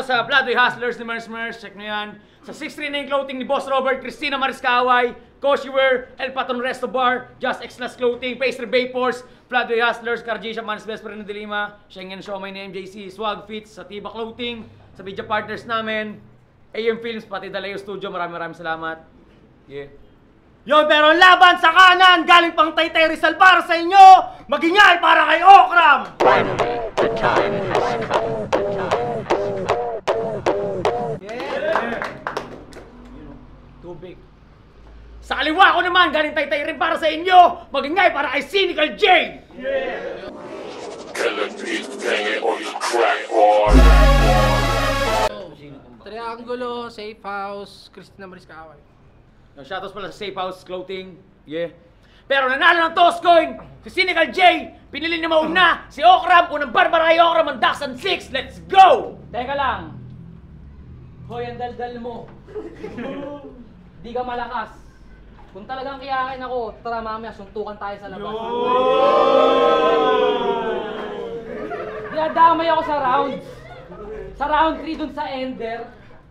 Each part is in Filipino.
Shoutout sa Bloodway Hustlers ni Mers Mers. Check nyo yan. Sa 639 Clothing ni Boss Robert, Christina Mariskaway, Koshiwear, El Patron Resto Bar, Just Xlas Clothing, Pastry Vapors, Bloodway Hustlers, Cargisha Man's Best Friend de Lima, Schengen Showmay ni MJC, Swag Fits, sa Tiba Clothing, sa media partners namin, AM Films, pati Dalayo Studio. Maraming maraming salamat. Yeah. Yo, pero laban sa kanan, galing pang Taytay Rizal para sa inyo, magingay para kay Okram! Tubig. Sa kaliwa ko naman, galing taytay rin para sa inyo. Magingay para kay Cynical J. Killing beat, banging on your crack hard. Triangulo, Safe House, Christina Mariscaway. No, shoutouts pala sa Safe House Clothing. Yeah. Pero nanalo ng toss coin, si Cynical J. Pinili ni mauna, si Okram, unang Barbara kay Okram, ang Daxan 6. Let's go! Teka lang. Hoy, ang daldal mo. Di ka malakas. Kung talagang kiyakin ako, tara mamaya, suntukan tayo sa labas. Dinadamay ako sa rounds. Sa round 3 dun sa Ender,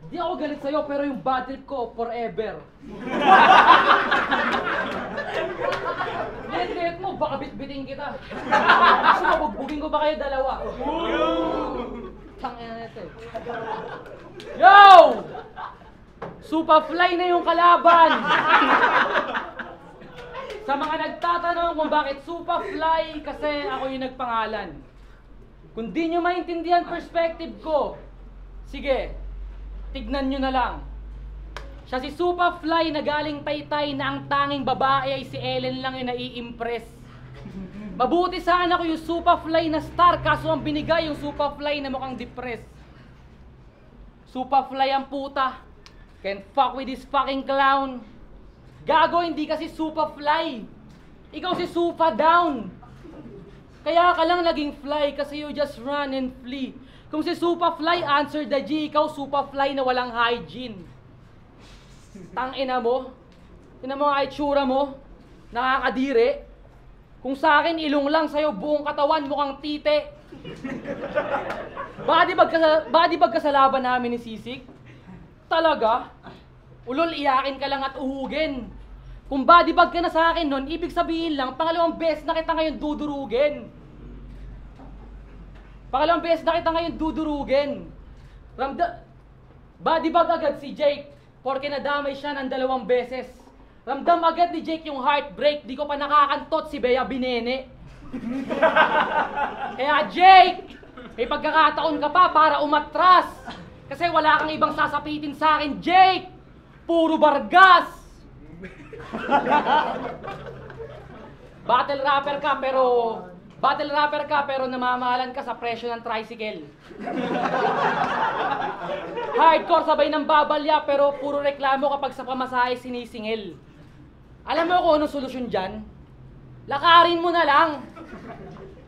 di ako galit sa'yo, pero yung bad trip ko, forever. Let mo, baka bitbitin kita. Gusto mo, bugbugin ko ba kayo dalawa? Tangina na ito. eh. Yo! Supafly na yung kalaban! Sa mga nagtatanong kung bakit Supafly, kasi ako yung nagpangalan. Kung di nyo maintindihan perspective ko, sige, tignan nyo na lang. Siya si Supafly na galing taytay na ang tanging babae ay si Ellen lang yung nai-impress. Mabuti sana ko yung Supafly na star kaso ang binigay yung Supafly na mukhang depressed. Supafly ang puta. Can't fuck with this fucking clown. Gago, hindi kasi Supafly. Ikaw si Supa down. Kaya ka lang naging fly kasi you just run and flee. Kung si Supafly, answer the G. Ikaw Supafly na walang hygiene. Tang ina mo. Ina mo ang itsura mo. Nakakadiri. Kung sa akin, ilong lang sa'yo, buong katawan mukhang tite. Baka di bagka, baka di bagka sa laban namin ni Sisig? Talaga? Ulol, iyakin ka lang at uhugin. Kung body ka na sa akin nun, ibig sabihin lang, pangalawang beses na kita ngayon dudurugin. Pangalawang beses na kita ngayon dudurugin. Ramda... Body bag agad si Jake, porke nadamay siya ng dalawang beses. Ramdam agad ni Jake yung heartbreak, di ko pa nakakantot si Bea Binene. Kaya Jake, may pagkakataon ka pa para umatras. Kasi wala kang ibang sasapitin sa akin, Jake! Puro bargas! Battle rapper ka pero Battle rapper ka pero namamahalan ka sa presyo ng tricycle. Hardcore sabay ng babalya pero puro reklamo kapag sa pamasahe sinisingil. Alam mo kung anong solusyon dyan? Lakarin mo na lang.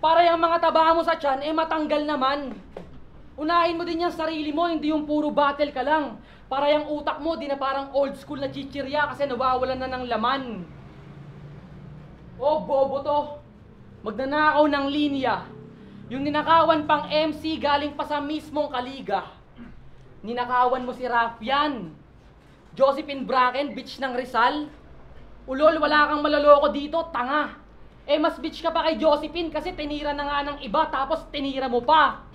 Para yung mga taba mo sa tiyan, eh matanggal naman. Unahin mo din yung sarili mo, hindi yung puro battle ka lang. Para yung utak mo, di na parang old school na chichirya kasi nawawalan na ng laman. Oh, bobo to. Magnanakaw ng linya. Yung ninakawan pang MC galing pa sa mismong kaliga. Ninakawan mo si Rafian. Josephine Bracken, bitch ng Rizal. Ulol, wala kang maloloko dito, tanga. Eh, mas bitch ka pa kay Josephine kasi tinira na nga ng iba tapos tinira mo pa.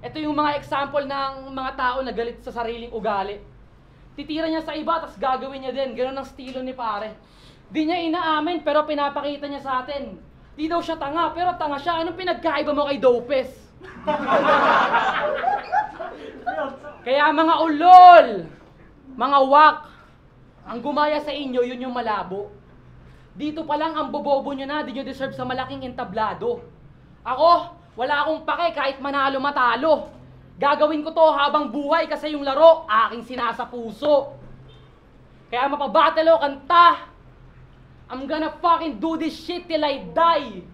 Ito yung mga example ng mga tao na galit sa sariling ugali. Titira niya sa iba, tapos gagawin niya din. Ganun ang estilo ni pare. Di niya inaamin, pero pinapakita niya sa atin. Di daw siya tanga, pero tanga siya. Anong pinagkaiba mo kay Dopes? Kaya mga ulol, mga wak, ang gumaya sa inyo, yun yung malabo. Dito pa lang ang bobobo nyo na, di nyo deserve sa malaking entablado. Ako, wala akong pake kahit manalo matalo. Gagawin ko to habang buhay kasi yung laro, aking sinasa puso. Kaya mapabattle o kanta, I'm gonna fucking do this shit till I die.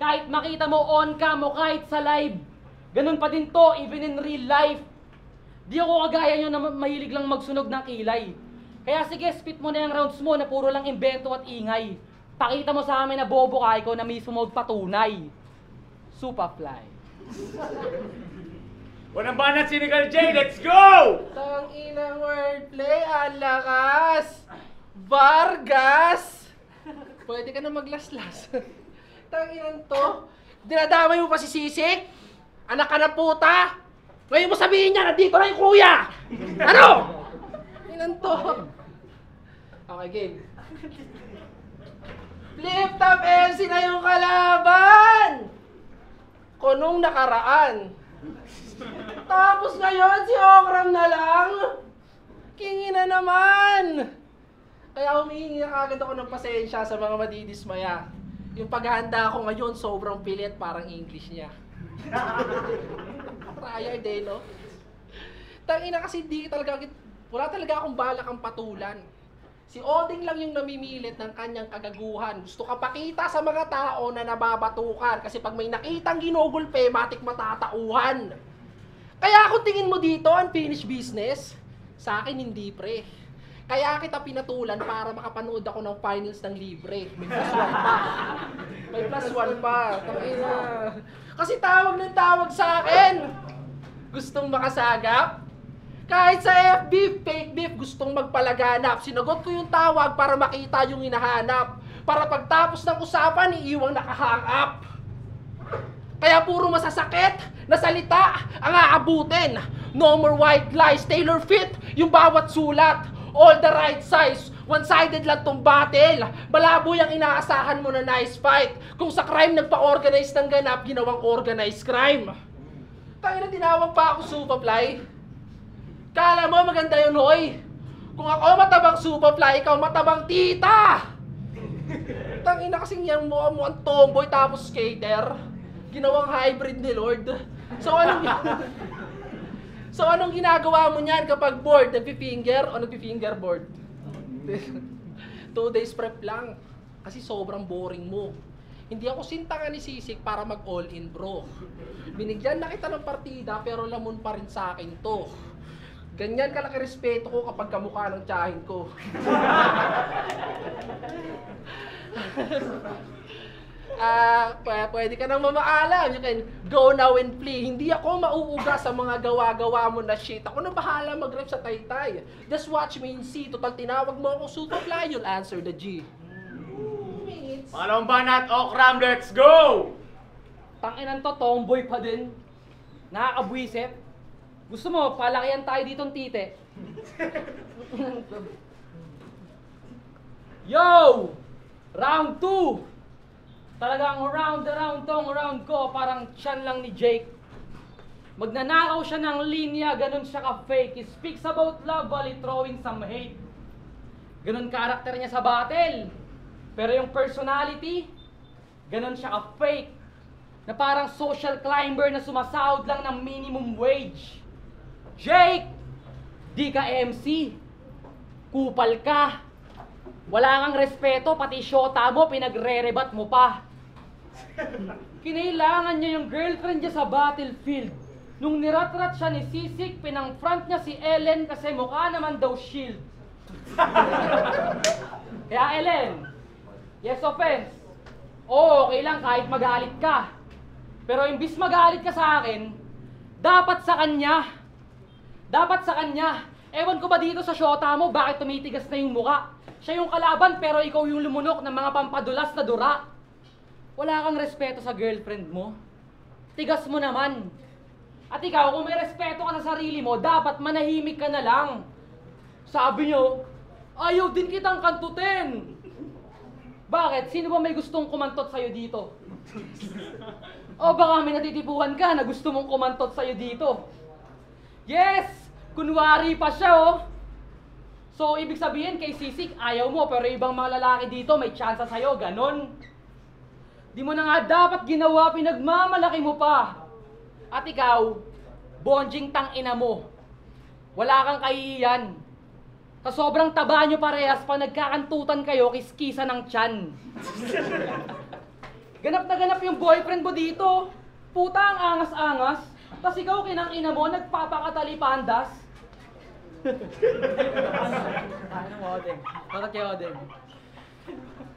Kahit makita mo on cam o kahit sa live, ganun pa din to even in real life. Di ako kagaya nyo na ma- mahilig lang magsunog ng kilay. Kaya sige, spit mo na yung rounds mo na puro lang invento at ingay. Pakita mo sa amin na bobo ka, ikaw na mismo magpatunay. Supafly. Walang banat si Nicole J, let's go! Tang inang wordplay, ang lakas! Vargas! Pwede ka na maglaslas. Tang inang to. Dinadamay mo pa si Sisik? Anak ka ng puta! Ngayon mo sabihin niya, nandito na yung kuya! Ano? Inang to. Okay, game. Flip top MC na yung kalaban! Kunong nakaraan. Tapos ngayon, si Okram na lang. Kingi na naman. Kaya humihingi na kagad ako ng pasensya sa mga madidismaya. Yung paghahanda ko ngayon, sobrang pilit, parang English niya. Raya din, no? Tangina kasi di talaga, wala talaga akong balak ang patulan. Si Oding lang yung namimilit ng kanyang kagaguhan. Gusto ka pakita sa mga tao na nababatukan kasi pag may nakitang ginugulpe, matik matatauhan. Kaya kung tingin mo dito, unfinished business, sa akin hindi pre. Kaya kita pinatulan para makapanood ako ng finals ng libre. May plus one pa. May plus one pa. Kasi tawag ng tawag sa akin. Gustong makasagap? Kahit sa FB, fake beef, gustong magpalaganap. Sinagot ko yung tawag para makita yung hinahanap. Para pagtapos ng usapan, iiwang nakahang up. Kaya puro masasakit na salita ang aabutin. No more white lies, tailor fit yung bawat sulat. All the right size, one-sided lang tong battle. Malaboy ang inaasahan mo na nice fight. Kung sa crime nagpa-organize ng ganap, ginawang organized crime. Tayo na tinawag pa ako Supaply. Kala mo maganda yun, hoy. Kung ako matabang Supaply, ikaw matabang tita. Tangina kasing yan mo, mo ang tomboy tapos skater. Ginawang hybrid ni Lord. So anong So anong ginagawa mo niyan kapag bored? Nagpi-finger o nagpi-fingerboard? Two days prep lang. Kasi sobrang boring mo. Hindi ako sintangan ni Sisik para mag all-in bro. Binigyan na kita ng partida pero lamon pa rin sa akin to. Ganyan kalaki respeto ko kapag kamukha ng tiyahin ko. Ah, p- pwede ka nang mamaalam. You can go now and play. Hindi ako mauuga sa mga gawa-gawa mo na shit. Ako na bahala mag-rep sa taytay. Just watch me and see. Total tinawag mo ako Superfly, you'll answer the G. Pangalawang banat, Okram, let's go! Tanginan to, tomboy pa din. Nakakabwisit. Gusto mo, palakihan tayo dito ng tite. Yo! Round 2! Talagang round around tong round ko, parang tiyan lang ni Jake. Magnanakaw siya ng linya, ganun siya ka-fake. He speaks about love while throwing some hate. Ganun karakter niya sa battle. Pero yung personality, ganun siya ka-fake. Na parang social climber na sumasahod lang ng minimum wage. Jake! Di ka MC. Kupal ka. Wala kang respeto, pati syota mo, pinagre-rebat mo pa. Kinailangan niya yung girlfriend niya sa battlefield. Nung niratrat siya ni Sisik, pinang-front niya si Ellen kasi mukha naman daw shield. Kaya Ellen, yes offense. Oo, okay lang kahit magalit ka. Pero imbis magalit ka sa akin, dapat sa kanya. Dapat sa kanya. Ewan ko ba dito sa syota mo, bakit tumitigas na yung muka? Siya yung kalaban pero ikaw yung lumunok ng mga pampadulas na dura. Wala kang respeto sa girlfriend mo. Tigas mo naman. At ikaw, kung may respeto ka sa sarili mo, dapat manahimik ka na lang. Sabi nyo, ayaw din kitang kantutin. Bakit? Sino ba may gustong kumantot sa'yo dito? o baka may natitipuhan ka na gusto mong kumantot sa'yo dito. Yes! Kunwari pa siya, oh. So, ibig sabihin kay Sisik, ayaw mo, pero ibang mga lalaki dito may tsansa sa'yo, ganon. Di mo na nga dapat ginawa, pinagmamalaki mo pa. At ikaw, bonjing tang ina mo. Wala kang kahihiyan. Sa sobrang taba nyo parehas, pa nagkakantutan kayo, kiskisa ng tiyan. ganap na ganap yung boyfriend mo dito. Puta ang angas-angas. Tapos ikaw kinang ina mo, nagpapakatalipandas. Ano mo, Odeng? Bakit kay Odeng?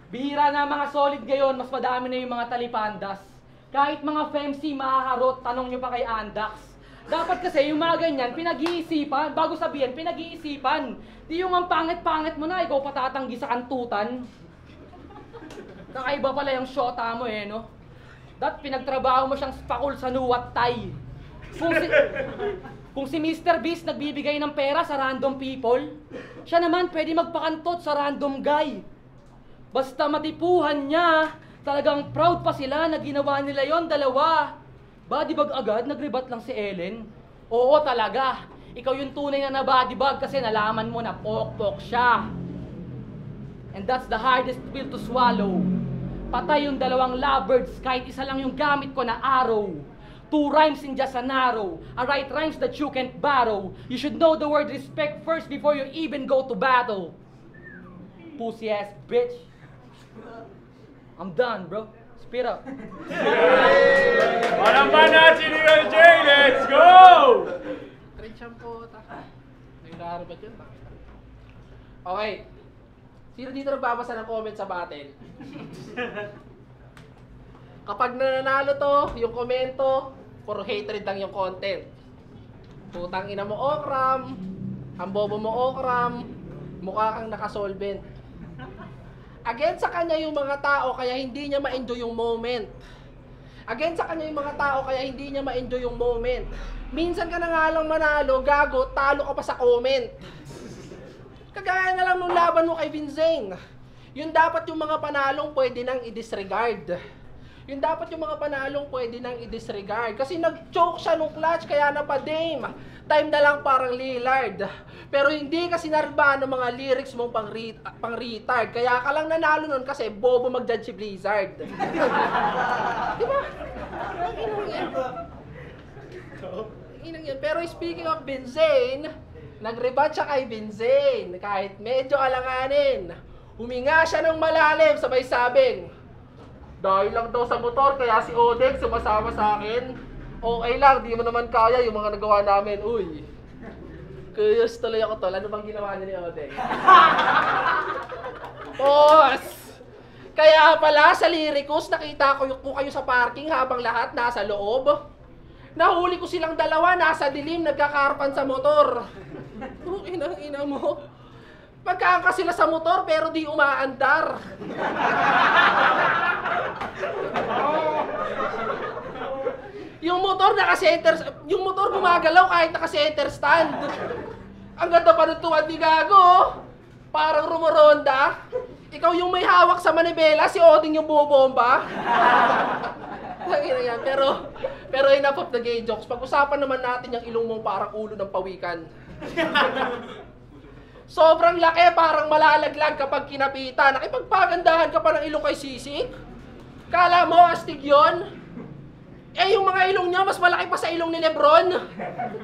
Bihira na mga solid ngayon, mas madami na yung mga talipandas. Kahit mga femc mahaharot, tanong nyo pa kay Andax. Dapat kasi yung mga ganyan, pinag-iisipan. Bago sabihin, pinag-iisipan. Di yung ang pangit-pangit mo na, ikaw patatanggi sa kantutan. Kakaiba pala yung shota mo eh, no? Dat pinagtrabaho mo siyang spakul sa nuwat tay. Kung si, kung si Mr. Beast nagbibigay ng pera sa random people, siya naman pwede magpakantot sa random guy. Basta matipuhan niya, talagang proud pa sila na ginawa nila yon dalawa. Body bag agad, nagrebat lang si Ellen. Oo talaga, ikaw yung tunay na na body bag kasi nalaman mo na pok-pok siya. And that's the hardest pill to swallow. Patay yung dalawang lovebirds kahit isa lang yung gamit ko na arrow. Two rhymes in just an arrow. I write rhymes that you can't borrow. You should know the word respect first before you even go to battle. Pussy ass bitch. I'm done, bro. Spit up. Walang banat si Nicole J! Let's go! Trade shampoo. Naglaro ba yun? Okay. Sino dito nagbabasa ng comment sa battle? Kapag nananalo to, yung komento, puro hatred lang yung content. Putang ina mo okram, ang bobo mo okram, mukha kang nakasolvent. Against sa kanya yung mga tao kaya hindi niya ma-enjoy yung moment. Against sa kanya yung mga tao kaya hindi niya ma-enjoy yung moment. Minsan ka na nga lang manalo, gago, talo ka pa sa comment. Kagaya na lang nung laban mo kay Vinzeng. Yun dapat yung mga panalong pwede nang i-disregard. Yun dapat yung mga panalong pwede nang i-disregard. Kasi nag-choke siya nung clutch, kaya napadame. Time na lang parang Lillard. Pero hindi kasi narba ng mga lyrics mong pang, re- pang retard. Kaya ka lang nanalo nun kasi bobo mag-judge si Blizzard. Di ba? Ang inang yan. Ang inang yan. Pero speaking of Benzane, nag-rebat siya kay Benzane. Kahit medyo alanganin. Huminga siya ng malalim, sabay sabing, dahil lang daw sa motor, kaya si Odeg sumasama sa akin. Okay lang, di mo naman kaya yung mga nagawa namin. Uy, curious tuloy ako tol. Ano bang ginawa niya ni Odeg? Boss! Kaya pala sa lyricus, nakita ko yung ko kayo sa parking habang lahat nasa loob. Nahuli ko silang dalawa, nasa dilim, nagkakarpan sa motor. Oh, inang ina mo. Magkaangka sila sa motor pero di umaandar. yung motor naka-center, yung motor gumagalaw kahit naka-center stand. Ang ganda pa ng tuwad ni Gago. Parang rumoronda. Ikaw yung may hawak sa manibela, si Oding yung bubomba. Yan. Pero, pero enough of the gay jokes. Pag-usapan naman natin yung ilong mong parang ulo ng pawikan. Sobrang laki, parang malalaglag kapag kinapitan. Nakipagpagandahan ka pa ng ilong kay Sisik? Kala mo, astig yun? Eh, yung mga ilong niya, mas malaki pa sa ilong ni Lebron.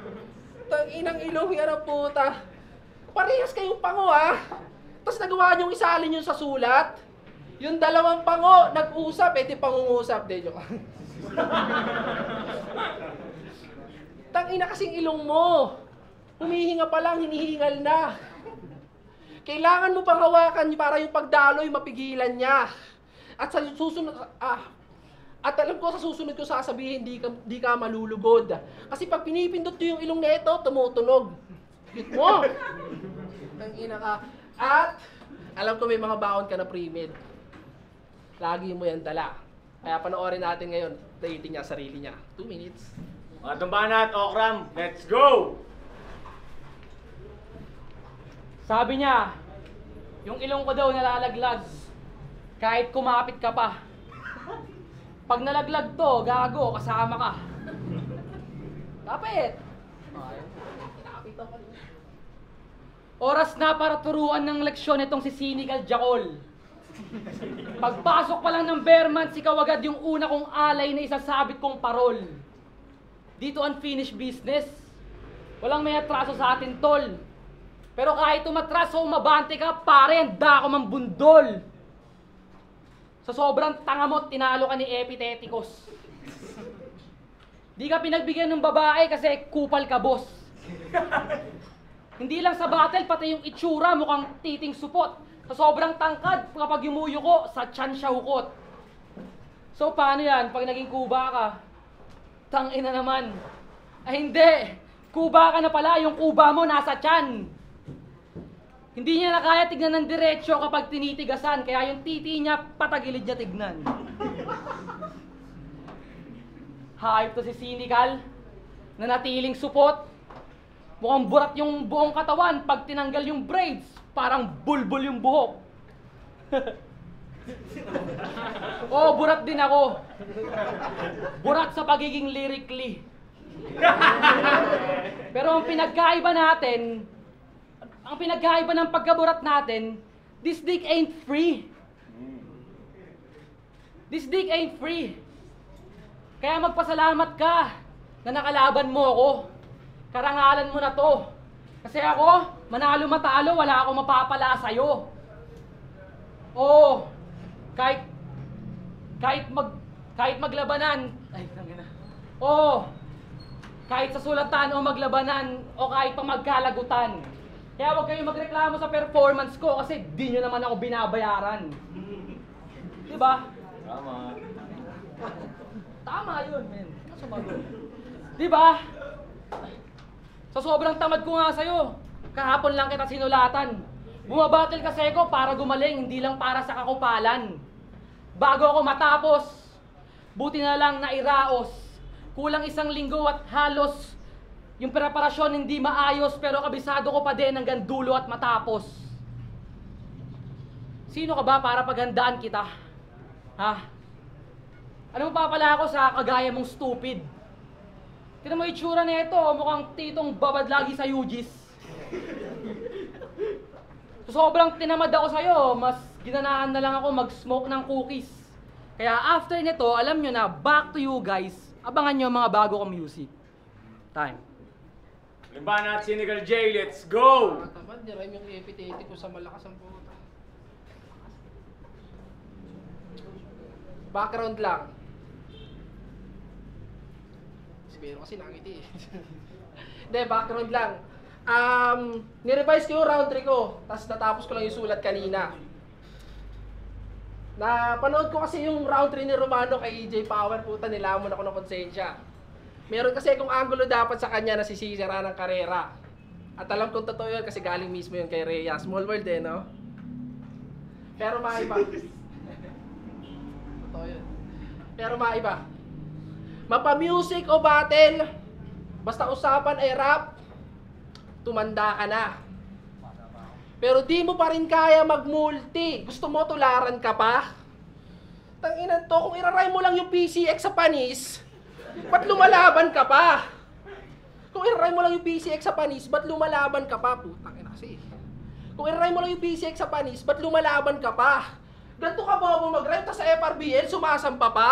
Tanginang ilong yan ang puta. Parehas kayong pango, ah. Tapos nagawa niyong isalin yun sa sulat. Yung dalawang pango, nag-usap, eh, di pangungusap. De, joke. Tangina kasing ilong mo. Humihinga pa lang, hinihingal na. Kailangan mo pang hawakan para yung pagdaloy mapigilan niya. At sa susunod, ah, at alam ko sa susunod ko sasabihin, di ka, di ka malulugod. Kasi pag pinipindot ko yung ilong nito, tumutunog. Hit mo! Ang ina ka. At, alam ko may mga baon ka na pre-med. Lagi mo yan dala. Kaya panoorin natin ngayon, rating niya, sarili niya. Two minutes. Mga tumbanat, Okram, let's go! Sabi niya, yung ilong ko daw nalalaglag. Kahit kumapit ka pa. Pag nalaglag to, gago, kasama ka. Kapit! Oras na para turuan ng leksyon itong si Cynical Jackal. Pagpasok pa lang ng Bearman, ikaw agad yung una kong alay na isasabit kong parol. Dito unfinished business. Walang may atraso sa atin, tol. Pero kahit umatraso o mabante ka, pare, handa ako mambundol. Sa sobrang tanga mo, tinalo ka ni Epiteticos. Di ka pinagbigyan ng babae kasi kupal ka, boss. Hindi lang sa battle, pati yung itsura mukhang titing supot. Sa sobrang tangkad, kapag yumuyo ko, sa tiyan siya hukot. So paano yan, pag naging kuba ka? Tangina naman. Ay hindi! Kuba ka na pala, yung kuba mo nasa tiyan. Hindi niya na kaya tignan ng diretsyo kapag tinitigasan, kaya yung titi niya patagilid niya tignan. Hype to si Cynical, na natiling supot. Mukhang burat yung buong katawan pag tinanggal yung braids, parang bulbul yung buhok. Oo, burat din ako. Burat sa pagiging lyrically. Pero ang pinagkaiba natin, ang pinagkaiba ng pagkaburat natin, this dick ain't free. This dick ain't free. Kaya magpasalamat ka na nakalaban mo ako. Karangalan mo na to. Kasi ako, manalo matalo, wala akong mapapala sa'yo. Oo, kahit, kahit mag, kahit maglabanan, ay, tangina. Oo, kahit sa sulatan o maglabanan o kahit pa magkalagutan. Kaya huwag kayong magreklamo sa performance ko kasi di nyo naman ako binabayaran. Di ba? Tama. Tama yun, men. Ano sumagot? Di ba? Sa sobrang tamad ko nga sa'yo, kahapon lang kita sinulatan. Bumabattle kasi ako para gumaling, hindi lang para sa kakupalan. Bago ako matapos, buti na lang nairaos. Kulang isang linggo at halos yung preparasyon hindi maayos pero kabisado ko pa din hanggang dulo at matapos. Sino ka ba para paghandaan kita? Ha? Ano mo pa pala ako sa kagaya mong stupid? Tignan mo itsura na ito, mukhang titong babad lagi sa UGIS. So, sobrang tinamad ako sa'yo, mas ginanahan na lang ako mag-smoke ng cookies. Kaya after nito, alam nyo na, back to you guys. Abangan nyo mga bago kong music. Time. Limbana at Cynical J, let's go! Tamad, nirime yung epitete ko sa malakas ang puta. Background lang. Si Bero kasi nakiti eh. Hindi, background lang. Um, nirevise ko yung round 3 ko, tapos natapos ko lang yung sulat kanina. Napanood ko kasi yung round 3 ni Romano kay EJ Power, puta nilamon ako ng konsensya. Meron kasi akong angulo dapat sa kanya na sisira ng karera. At alam kong totoo yun kasi galing mismo yun kay Rhea. Small world eh, no? Pero maiba. totoo yun. Pero maiba. Mapa-music o battle, basta usapan ay rap, tumanda ka na. Pero di mo pa rin kaya mag-multi. Gusto mo tularan ka pa? Tanginan to, kung iraray mo lang yung PCX sa panis, ba't lumalaban ka pa? Kung iraray mo lang yung PCX sa panis, ba't lumalaban ka pa? Putang ina kasi. Kung iraray mo lang yung PCX sa panis, ba't lumalaban ka pa? Ganto ka ba mo mag-ride ta sa FRBL, sumasampa pa?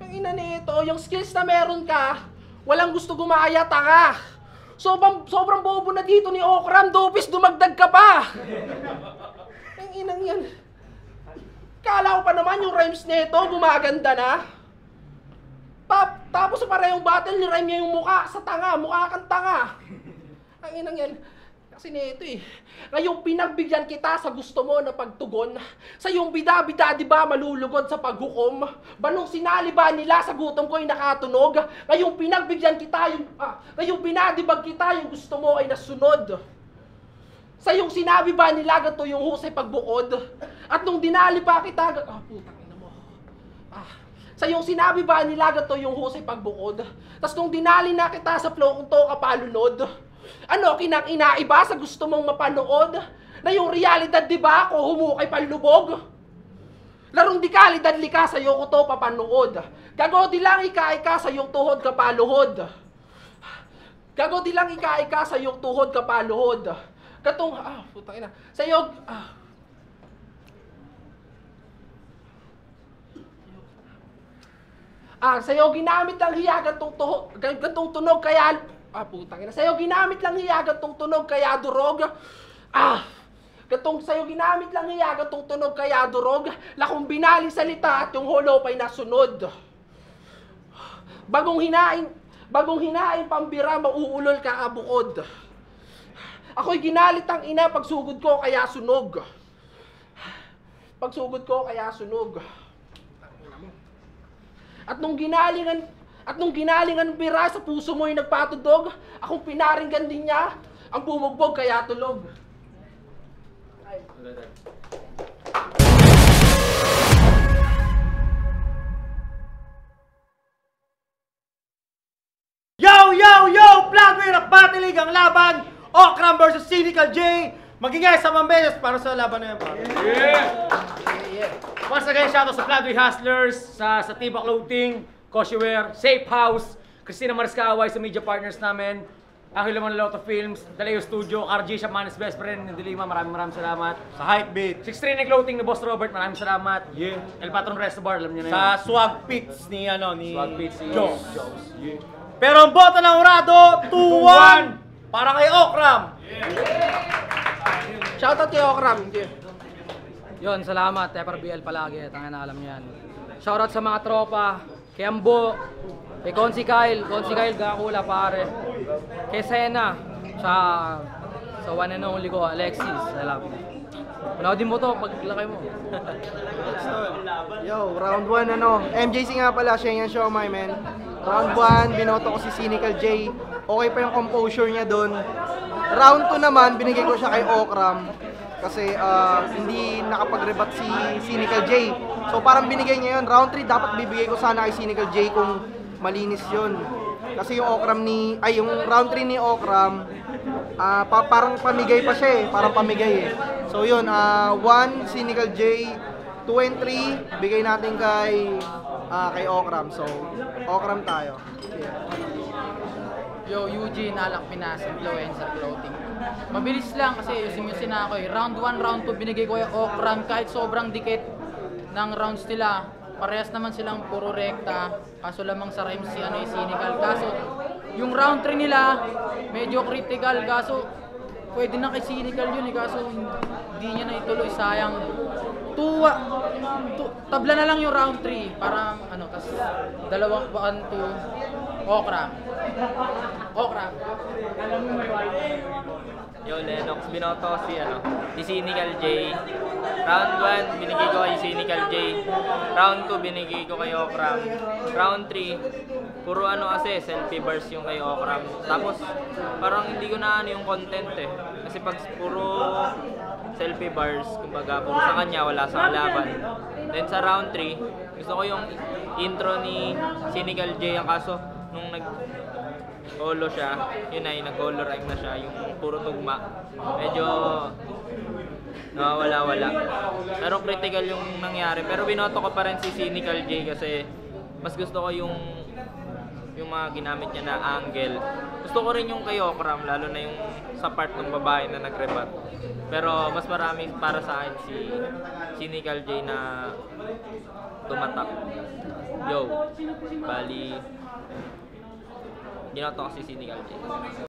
Ang ina nito, yung skills na meron ka, walang gusto gumaya, tanga. Sobrang, sobrang bobo na dito ni Okram, dupis, dumagdag ka pa. Ang inang yan. Kala ko pa naman yung rhymes nito, gumaganda na. Tap, tapos sa parehong battle, ni-rhyme niya yung mukha sa tanga, mukha kang tanga. Ang inang. Kasi nito eh. Ngayong pinagbigyan kita sa gusto mo na pagtugon, sa iyong bida-bida di ba malulugod sa paghukom? Banong sinali ba nila sa gutom ko ay nakatunog? Ngayong pinagbigyan kita yung, ah, ngayong binadibag kita yung gusto mo ay nasunod. Sa iyong sinabi ba nila ganito yung husay pagbukod? At nung dinali pa kita, ah putang ina mo. Ah, sa iyong sinabi ba nila ganito yung husay pagbukod? Tapos nung dinali na kita sa flow kung to kapalunod, ano, kinang inaiba sa gusto mong mapanood? Na yung realidad, di ba, ako humukay panlubog? Larong di kalidad lika sa iyo ko to papanood. Gago di lang ika-ika sa iyong tuhod ka paluhod. Gago di lang ika-ika sa iyong tuhod ka paluhod. Katong, ah, putang ina. Sa iyo, ah, Ah, sa'yo ginamit lang hiya gantong tuho, gan- gantong tunog kaya ah putang ina. Sa'yo ginamit lang hiya gantong tunog kaya durog. Ah, Gatong sa'yo ginamit lang hiya gatong tunog kaya durog. Lakong binali salita at yung holo pa'y nasunod. Bagong hinaing, bagong hinaing pambira, mauulol ka abukod. Ako'y ginalit ang ina pagsugod ko kaya sunog. Pagsugod ko kaya sunog. At nung ginalingan At nung ginalingan ng bira sa puso mo yung nagpatudog, akong pinaringgan din niya, ang bumugbog kaya tulog. Yo, yo, yo! Flagway at Battle League ang laban! Okram versus Cynical J! Magingay sa beses para sa laban na yan, pare. Once again, shoutout sa Flatway Hustlers, sa sa Tiba Clothing, Koshiwear, Safe House, Christina Mariscaway sa media partners namin, Angelo Manaloto Films, Daleo Studio, RG Shop Man's Best Friend, ng Dilima, maraming maraming salamat. Sa Hypebeat. 639 Clothing ni Boss Robert, maraming salamat. Yeah. El Patron Resto Bar, alam niyo na yun. Sa Swag Pits ni, ano, ni Swag Pits, si Jones. Jones. Yeah. Pero ang boto ng Urado, 2-1 para kay Okram. Shoutout kay Okram. Hindi. Yon, salamat. FRBL palagi. Tanga na alam yan. Shoutout sa mga tropa. Kay Ambo. Kay Konsi Kyle. Konsi Kyle, Gakula pare. Kay Sena. Sa sa one and only ko, Alexis. I love you. Panoodin mo to pag lakay mo. Yo, round 1 ano, MJC nga pala, siya yung show my man. Round 1, binoto ko si Cynical J. Okay pa yung composure niya doon. Round 2 naman, binigay ko siya kay Okram. Kasi ah, hindi nakapag-rebut si Cynical J. So parang binigay niya yun. Round 3, dapat bibigay ko sana kay Cynical J kung malinis yun. Kasi yung Okram ni, ay yung round 3 ni Okram, ah pa, parang pamigay pa siya eh. Parang pamigay eh. So yun, ah 1, Cynical J, 2 and 3, bigay natin kay ah kay Okram. So, Okram tayo. Yo, Eugene, Alak Pinas, Influencer Clothing. Mabilis lang kasi yusin-yusin na ako eh. Round 1, round 2, binigay ko yung Okram kahit sobrang dikit ng rounds nila. Parehas naman silang puro rekta. Kaso lamang sa rhymes si ano yung cynical. Kaso yung round 3 nila, medyo critical. Kaso pwede na kay cynical yun eh. Kaso hindi niya na ituloy. Sayang. Tuwa. Tu- tabla na lang yung round 3. Parang ano, tas dalawang 1, 2, Okram. Okram. Yo, Lennox, binoto si, ano, si Cynical J. Round 1, binigay ko kay Cynical J. Round 2, binigay ko kay Okram. Round 3, puro ano kasi, selfie bars yung kay Okram. Tapos, parang hindi ko na ano yung content eh. Kasi pag puro selfie bars, kumbaga, puro sa kanya, wala sa kalaban. Then sa round 3, gusto ko yung intro ni Cynical J. Ang kaso, nung nag solo siya, yun ay nag-color rhyme na siya, yung puro tugma. Medyo nawawala-wala. Pero critical yung nangyari. Pero binoto ko pa rin si Cynical J kasi mas gusto ko yung yung mga ginamit niya na angle. Gusto ko rin yung kay Okram, lalo na yung sa part ng babae na nag-rebut. Pero mas marami para sa akin si Cynical J na tumatak. Yo, bali, Ginoto ko si Cynical J.